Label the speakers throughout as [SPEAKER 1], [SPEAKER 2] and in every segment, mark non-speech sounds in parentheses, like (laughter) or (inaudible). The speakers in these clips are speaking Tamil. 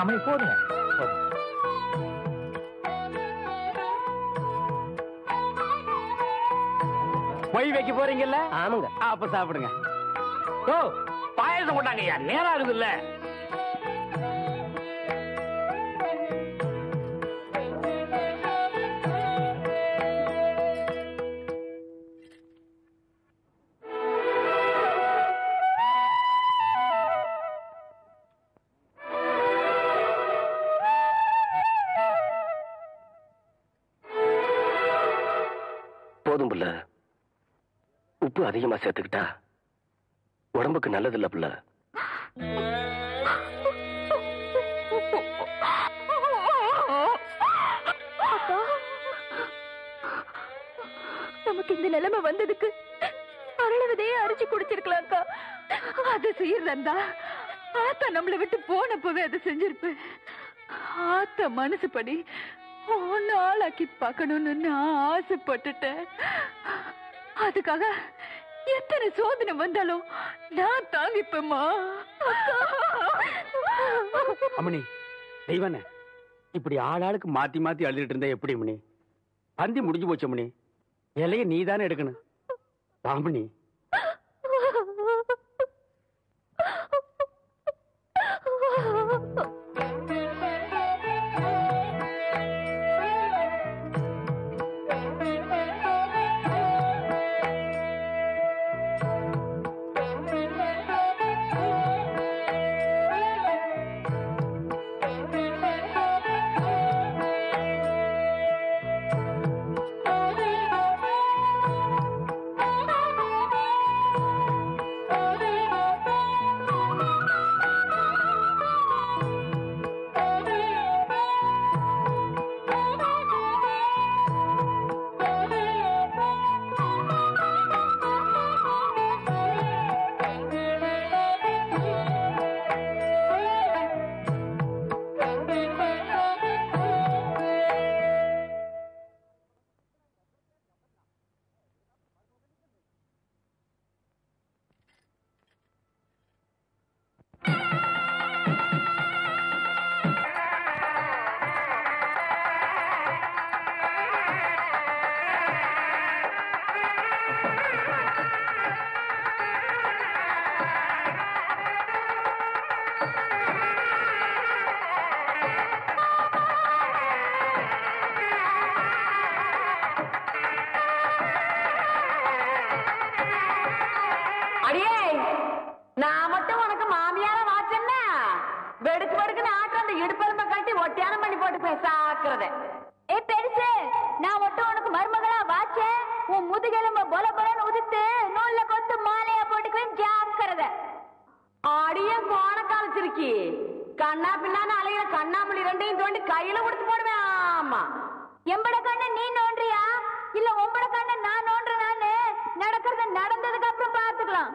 [SPEAKER 1] அம்மா போதுங்க
[SPEAKER 2] மொய் வைக்க போறீங்கல்ல?
[SPEAKER 3] ஆமாங்க.
[SPEAKER 2] அப்ப சாப்பிடுங்க. ஓ பாயசம் கொண்டாங்க ஐயா நேரம் ஆகுது
[SPEAKER 3] போதும் புள்ள உப்பு அதிகமா சேர்த்துக்கிட்டா உடம்புக்கு நல்லது இல்ல புள்ள
[SPEAKER 4] நமக்கு இந்த நிலைமை வந்ததுக்கு அரளவதையே அரிச்சு குடிச்சிருக்கலாம்க்கா. அது செய்யறதா ஆத்தா நம்மளை விட்டு போனப்பவே அதை செஞ்சிருப்பேன். ஆத்தா மனசுப்படி ஒன்னு ஆளாக்கி பார்க்கணும்னு நான் ஆசைப்பட்டுட்டேன். அதுக்காக எத்தனை சோதனை வந்தாலும் நான் தாங்கிப்பேம்மா.
[SPEAKER 2] அம்மணி தெய்வனே இப்படி ஆளாளுக்கு மாத்தி மாத்தி அழுதுட்டு இருந்தா எப்படி மணி பந்தி முடிஞ்சு போச்சு அம்மணி இலைய நீ தானே எடுக்கணும். ராமணி
[SPEAKER 5] கட்டி ஒட்டியானம் பண்ணி போட்டு பேசாக்குறத.
[SPEAKER 4] ஏ பெருசு நான் மட்டும் உனக்கு மருமகளா வாச்சேன் உன் முதுகெலும்ப பொல பொலன்னு உதித்து நூல்ல கொத்து மாலையா போட்டுக்குவேன் ஜாக்கிறத
[SPEAKER 5] அடியே போன காலச்சிருக்கி கண்ணா பின்னான்னு அலையில கண்ணாமணி ரெண்டையும் தோண்டி கையில கொடுத்து போடுவேன் ஆமா.
[SPEAKER 4] எம்பட கண்ண நீ நோன்றியா இல்ல உம்பட கண்ண நான் நோன்றனான்னு நடக்கிறது நடந்ததுக்கு அப்புறம் பாத்துக்கலாம்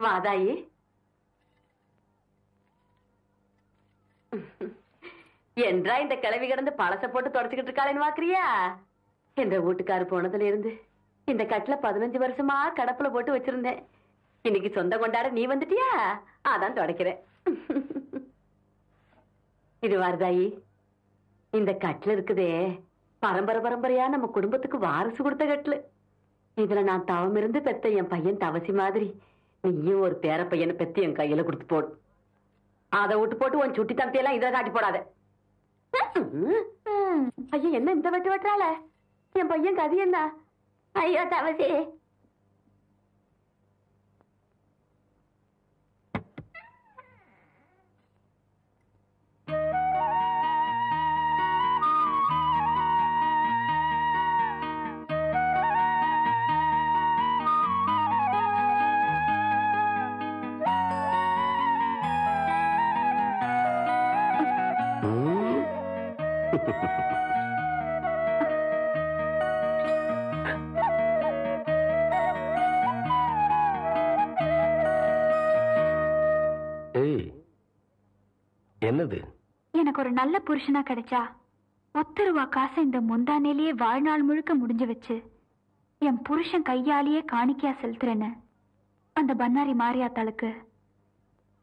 [SPEAKER 5] வாதாயி என்றா இந்த கிளவி கிடந்து பழச போட்டு தொடச்சுக்கிட்டு இருக்காளேன்னு வாக்குறியா என்ற வீட்டுக்காரு போனதுல இருந்து இந்த கட்டுல பதினஞ்சு வருஷமா கடப்புல போட்டு வச்சிருந்தேன். இன்னைக்கு சொந்த கொண்டாட நீ வந்துட்டியா? அதான் தொடக்கிறேன். இது வாரதாயி இந்த கட்டுல இருக்குதே. பரம்பரை பரம்பரையா நம்ம குடும்பத்துக்கு வாரிசு கொடுத்த கட்டுல. இதுல நான் தவம் இருந்து பெத்த என் பையன் தவசி மாதிரி. நீயும் ஒரு பேர பையனை பெத்து என் கையில கொடுத்து போடு. அதை விட்டு போட்டு உன் சுட்டி தம்பத்தையெல்லாம் இதை காட்டி போடாத. ஐயா என்ன இந்த வெட்டு வெட்டுறாள? என் பையன் கதி என்ன? 哎
[SPEAKER 3] 呀，大
[SPEAKER 4] 不济。நல்ல புருஷனா கிடைச்சா ஒத்த ரூபா காசை இந்த முந்தானேலேயே வாழ்நாள் முழுக்க முடிஞ்சு வச்சு என் புருஷன் கையாலேயே காணிக்கையா செலுத்துறேன்னு அந்த பன்னாரி மாரியாத்தாளுக்கு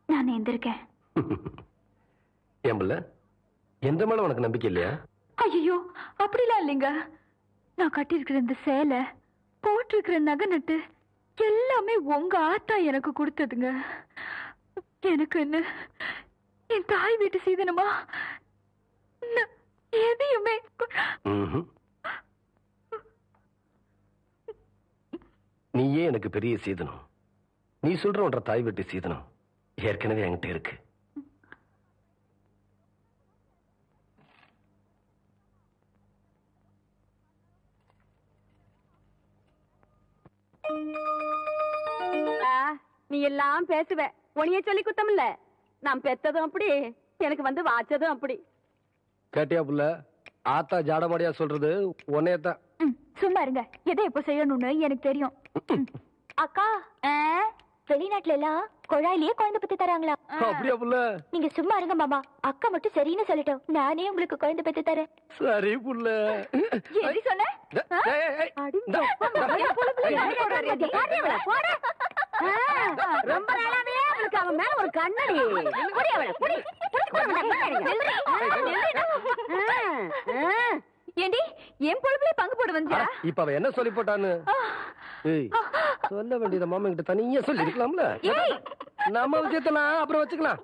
[SPEAKER 4] நான் எந்திருக்கேன். (laughs)
[SPEAKER 3] புள்ள? எந்த மேல உனக்கு நம்பிக்கை இல்லையா?
[SPEAKER 4] ஐயோ அப்படிலாம் இல்லைங்க. நான் கட்டியிருக்கிற இந்த சேலை போட்டிருக்கிற நகை நட்டு எல்லாமே உங்க ஆத்தா எனக்கு கொடுத்ததுங்க. எனக்கு என்ன என் தாய் வீட்டு சீதனமா? நான் எதையுமே.
[SPEAKER 3] நீயே எனக்கு பெரிய சீதனம். நீ சொல்ற ஒன்ற தாய் வீட்டு சீதனம் ஏற்கனவே என்கிட்ட இருக்கு.
[SPEAKER 5] நீ எல்லாம் பேசுவ. உனிய சொல்லி குத்தம் இல்ல நான் பெத்ததும் அப்படி எனக்கு வந்து வாச்சதும் அப்படி.
[SPEAKER 3] கேட்டியா புள்ள ஆத்தா ஜாடமாடியா சொல்றது உன்னையத்தான்
[SPEAKER 4] சும்மா இருங்க எதை எப்போ செய்யணும்னு எனக்கு தெரியும் அக்கா வெளிநாட்டுல எல்லாம் குழாயிலேயே குழந்தை பத்தி தராங்களா
[SPEAKER 3] அப்படியா புள்ள
[SPEAKER 4] நீங்க சும்மா இருங்க மாமா அக்கா மட்டும் சரின்னு சொல்லட்டும் நானே உங்களுக்கு குழந்தை பெத்து தரேன்
[SPEAKER 3] சரி புள்ள
[SPEAKER 4] எப்படி சொன்ன.
[SPEAKER 5] ரொம்ப நாளாவே அவளுக்கு அவன் மேல ஒரு கண்ணடி. புடி அவளை.
[SPEAKER 4] ஏண்டி என் பொழுப்புல பங்கு போட வந்தியா?
[SPEAKER 3] இப்ப அவ என்ன சொல்லி போட்டான்னு? சொல்ல வேண்டியத மாமா கிட்ட தனியா சொல்லி இருக்கலாம்ல. நம்ம விஷயத்தெல்லாம் அப்புறம் வச்சுக்கலாம்.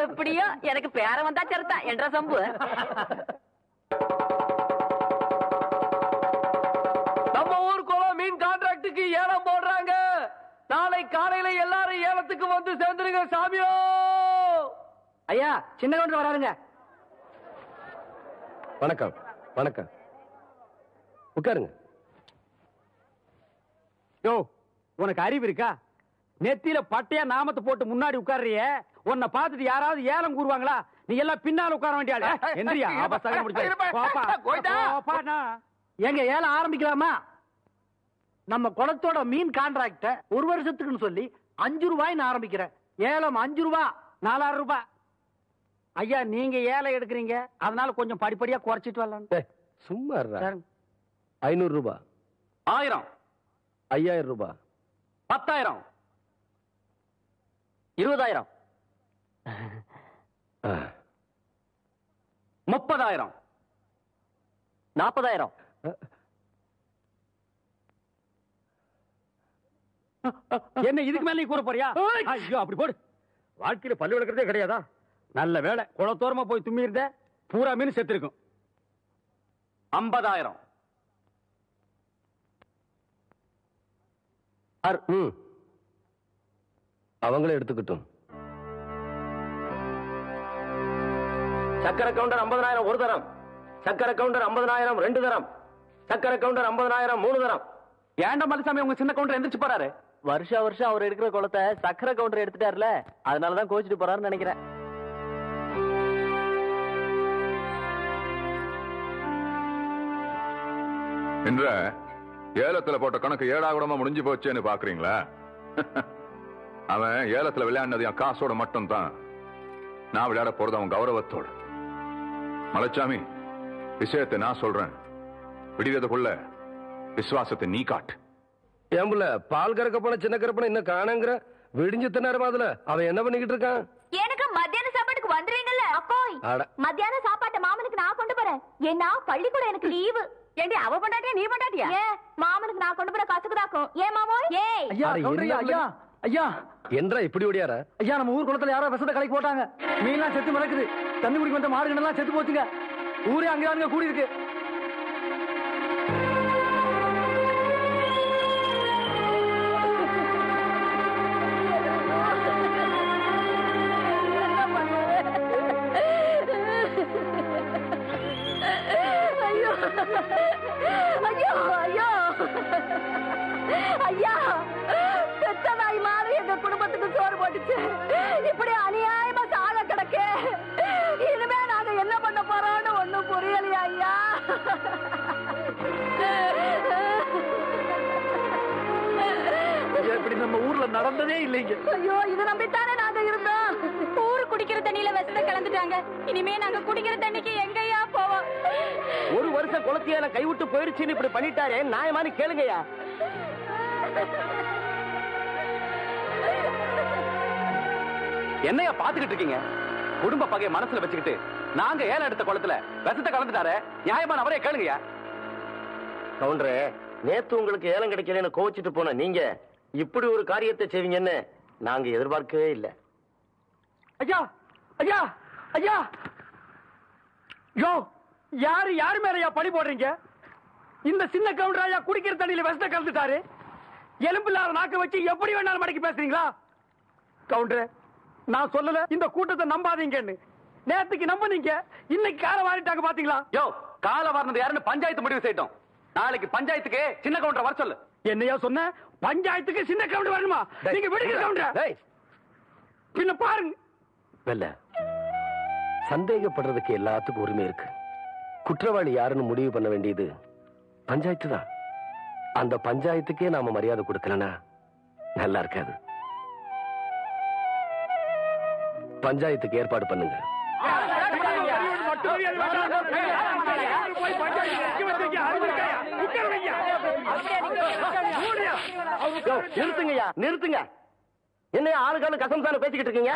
[SPEAKER 5] எப்படியோ எனக்கு பேர வந்தா சரிதா என்ற சம்பு.
[SPEAKER 2] ஏலம் போடுறாங்க. நாளை காலையில எல்லாரும் ஏலத்துக்கு வந்து சேர்ந்துருங்க சாமியோ. ஐயா சின்ன கவுண்டர் வராருங்க.
[SPEAKER 3] வணக்கம் வணக்கம். உட்காருங்க.
[SPEAKER 2] யோ உனக்கு அறிவு இருக்கா? நெத்தியில பட்டையா நாமத்தை போட்டு முன்னாடி உட்கார்றியே. உன்னை பார்த்துட்டு யாராவது ஏலம் கூறுவாங்களா? நீ எல்லாம் பின்னால உட்கார வேண்டிய ஆளு. (laughs) எந்திரியா
[SPEAKER 1] எங்க ஏலம் ஆரம்பிக்கலாமா? நம்ம குளத்தோட மீன் கான்ட்ராக்ட ஒரு வருஷத்துக்குன்னு சொல்லி அஞ்சு ரூபாய்னு ஆரம்பிக்கிறேன் ஏலம் அஞ்சு ரூபா
[SPEAKER 2] நாலாயிரம் ரூபாய் ஐயா நீங்க ஏலம் எடுக்கிறீங்க. அதனால கொஞ்சம் படிப்படியா குறைச்சிட்டு வரலாம்
[SPEAKER 3] சும்மா இருடா. ஐநூறு ரூபாய்
[SPEAKER 2] ஆயிரம்.
[SPEAKER 3] ஐயாயிரம் ரூபாய்
[SPEAKER 2] பத்தாயிரம். இருபதாயிரம். முப்பதாயிரம். நாற்பதாயிரம் என்ன இதுக்கு மேல நீ கூற போறியா? ஐயோ அப்படி போடு. வாழ்க்கையில பல்லு விளக்குறதே கிடையாதா? நல்ல வேலை குளத்தோரமா போய் தும்மி இருந்த பூரா மீன் செத்து இருக்கும் ஐம்பதாயிரம்.
[SPEAKER 3] அவங்களே எடுத்துக்கிட்டும். சக்கரை கவுண்டர் ஐம்பதனாயிரம் ஒரு தரம். சக்கரை கவுண்டர் ஐம்பதனாயிரம் ரெண்டு தரம். சக்கரை கவுண்டர் ஐம்பதனாயிரம் மூணு தரம்.
[SPEAKER 2] ஏன்டா மலுசாமி உங்க சின்ன கவுண்டர் எந்திரிச்சு போறாரு?
[SPEAKER 1] வருஷா வருஷம் அவர் எடுக்கிற குளத்தை சக்கரை கவுண்டர் எடுத்துட்டார்ல அதனாலதான் கோச்சிட்டு போறாருன்னு நினைக்கிறேன்.
[SPEAKER 6] என்ற ஏலத்துல போட்ட கணக்கு ஏழாகுடமா முடிஞ்சு போச்சேன்னு பாக்குறீங்களா? (laughs) அவன் ஏலத்துல விளையாடினது என் காசோட மட்டும் தான் நான் விளையாட போறது அவன் கௌரவத்தோட. மலைச்சாமி விஷயத்தை நான் சொல்றேன். விடுகிறதுக்குள்ள விசுவாசத்தை நீ காட்டு.
[SPEAKER 3] ஏன் புள்ள பால் கறக்க போன சின்ன கரப்பன இன்னும் காணங்கிற விடிஞ்ச நேரமா அதுல அவன் என்ன பண்ணிக்கிட்டு இருக்கான்?
[SPEAKER 4] எனக்கு மத்தியான சாப்பாட்டுக்கு வந்துருவீங்கல்ல
[SPEAKER 3] அட.
[SPEAKER 4] மத்தியான சாப்பாட்டை மாமனுக்கு நான் கொண்டு போறேன். ஏன்னா பள்ளிக்கூடம் எனக்கு லீவு.
[SPEAKER 5] ஏண்டி அவ பொண்டாட்டியா நீ பொண்டாட்டியா?
[SPEAKER 4] ஏன் மாமனுக்கு நான் கொண்டு போற ஏய்
[SPEAKER 1] ஐயா
[SPEAKER 3] அட,
[SPEAKER 1] கவுண்டரையா,
[SPEAKER 3] என்ன
[SPEAKER 1] ஐயா ஐயா.
[SPEAKER 3] என்றா இப்படி ஓடியார?
[SPEAKER 1] ஐயா நம்ம ஊர் குளத்துல யாரோ விஷத்தை கலைக்கு போட்டாங்க. மீன்லாம் செத்து மிளக்குது தண்ணி குடிக்க வந்த மாடு எல்லாம் செத்து போச்சுங்க. ஊரே அங்கே கூடி இருக்கு
[SPEAKER 4] ஐயோ ஐயோ ஐயோ பெத்தவ தாய் மாதிரி எங்க குடும்பத்துக்கு சோறு போட்டுச்சு இப்படி அநியாயமா சாக கிடக்கு இனிமே நாங்க என்ன பண்ண போறோம்னு ஒண்ணும் புரியலையா ஐயா
[SPEAKER 1] இப்படி நம்ம ஊர்ல நடந்ததே இல்லைங்க
[SPEAKER 4] ஐயோ இதை நம்பித்தானே நாங்க இருந்தோம் ஊரு குடிக்கிற தண்ணியில விஷத்தை கலந்துட்டாங்க இனிமே நாங்க குடிக்கிற போவோம்
[SPEAKER 3] ஒரு வருஷம் குளத்தியால கைவிட்டு போயிருச்சுன்னு இப்படி பண்ணிட்டாரே நியாயமானு கேளுங்கய்யா.
[SPEAKER 2] என்னையா பாத்துக்கிட்டு இருக்கீங்க? குடும்ப பகைய மனசுல வச்சுக்கிட்டு நாங்க ஏலம் எடுத்த குளத்துல விஷத்தை கலந்துட்டாரு நியாயமான அவரே கேளுங்கயா
[SPEAKER 3] கவுண்டரே நேத்து உங்களுக்கு ஏலம் கிடைக்கலன்னு கோச்சிட்டு போன நீங்க இப்படி ஒரு காரியத்தை செய்வீங்கன்னு நாங்க எதிர்பார்க்கவே இல்லை.
[SPEAKER 2] ஐயா ஐயா ஐயா. யோ யாரு யாரு மேலயா பழி போடுறீங்க? இந்த சின்ன கவுண்டர் ஐயா குடிக்கிற தண்ணியில விஷத்தை கலந்துட்டாரு. எலும்பு இல்லாத நாக்க வச்சு எப்படி வேணாலும் மடக்கி பேசுறீங்களா? கவுண்டர் நான் சொல்லல இந்த கூட்டத்தை நம்பாதீங்கன்னு. நேத்துக்கு நம்புனீங்க இன்னைக்கு கால வாரிட்டாங்க பாத்தீங்களா? யோ கால வாரினது யாருன்னு பஞ்சாயத்து முடிவு செய்யட்டும். நாளைக்கு பஞ்சாயத்துக்கு சின்ன கவுண்டர் வர சொல்லு. என்னையா சொன்ன? பஞ்சாயத்துக்கு சின்ன கவுண்டர் வரணுமா? நீங்க விடுங்க கவுண்டர் பின்ன பாருங்க.
[SPEAKER 3] வெல்ல. சந்தேகப்படுறதுக்கு எல்லாத்துக்கும் உரிமை இருக்கு. குற்றவாளி யாருன்னு முடிவு பண்ண வேண்டியது பஞ்சாயத்து தான். அந்த பஞ்சாயத்துக்கே நாம மரியாதை கொடுக்கலனா நல்லா இருக்காது. பஞ்சாயத்துக்கு ஏற்பாடு பண்ணுங்க. நிறுத்துங்கய்யா நிறுத்துங்க. என்ன கசம் கசம்சான பேசிக்கிட்டு இருக்கீங்க?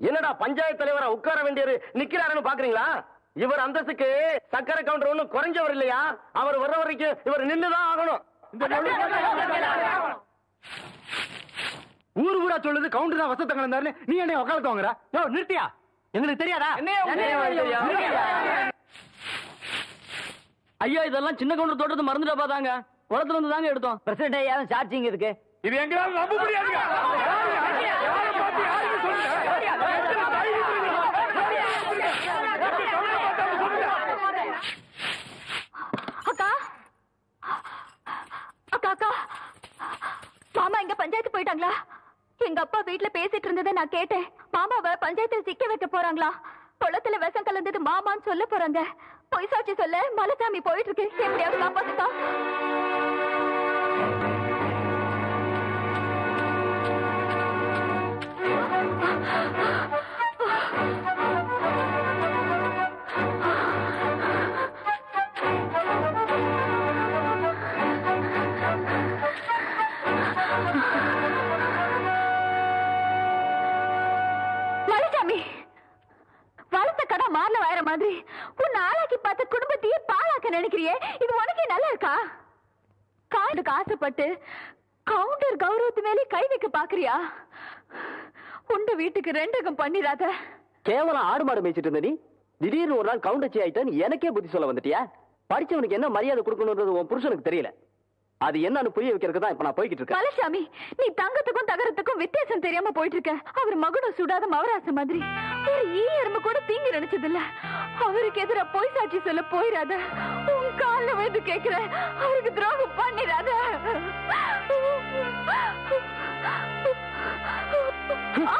[SPEAKER 3] என்னடா பஞ்சாயத்து தலைவரா உட்கார வேண்டியது நிக்கிறாருன்னு பாக்குறீங்களா? இவர் அந்தஸ்துக்கு சக்கரை கவுண்டர் ஒண்ணும் குறைஞ்சவர் இல்லையா? அவர் வர்ற வரைக்கும் இவர் நின்னுதான் ஆகணும்.
[SPEAKER 2] ஊரு ஊரா சொல்லுது கவுண்டர் தான் வசத்தங்க இருந்தாரு நீ என்ன உட்காந்து வாங்குற யோ நிறுத்தியா? எங்களுக்கு தெரியாதா? ஐயா இதெல்லாம் சின்ன கவுண்டர் தோட்டத்தை மறந்துட்டா பாத்தாங்க. குளத்துல இருந்து தாங்க எடுத்தோம். பிரசிடண்ட் ஐயா சார்ஜிங் இதுக்கு இது எங்களால நம்ப முடியாதுங்க
[SPEAKER 4] அக்கா அக்கா அக்கா மாமா எங்க போயிட்டாங்களா எங்க அப்பா வீட்டுல பேசிட்டு இருந்ததை நான் கேட்டேன். மாமாவை பஞ்சாயத்துல சிக்க வைக்க போறாங்களா? குளத்துல விஷம் கலந்தது மாமான்னு சொல்ல போறாங்க. பொய் சாட்சி சொல்ல மலைசாமி போயிட்டு இருக்கு எப்படியாவது காப்பாத்துக்கா? மலைசாமி ஆசைப்பட்டு கவுண்டர் கௌரவத்து மேலே கை வைக்க பாக்குறியா? உண்ட வீட்டுக்கு ரெண்டகம் பண்ணிடாத
[SPEAKER 3] கேவலம் ஆடு மாடு மேய்ச்சிட்டு இருந்த நீ? திடீர்னு ஒரு நாள் கவுண்டச்சி ஆயிட்டான்னு எனக்கே புத்தி சொல்ல வந்துட்டியா? படிச்சவனுக்கு என்ன மரியாதை கொடுக்கணும்ன்றது உன் புருஷனுக்கு தெரியல. அது என்னன்னு புரிய வைக்கிறதுக்கு தான் இப்ப நான் போய்கிட்டு இருக்கேன்.
[SPEAKER 4] பழசாமி நீ தங்கத்துக்கும் தகரத்துக்கும் வித்தியாசம் தெரியாம போயிட்டு இருக்க அவர் மகனும் சுடாத மவராச மாதிரி. ஒரு ஈ எறும்பு கூட தீங்கு நினைச்சது இல்ல அவருக்கு எதிர பொய் சாட்சி சொல்ல போயிடாத உன் கால வந்து கேக்குற அவருக்கு துரோகம் பண்ணிடாத
[SPEAKER 3] ஆ?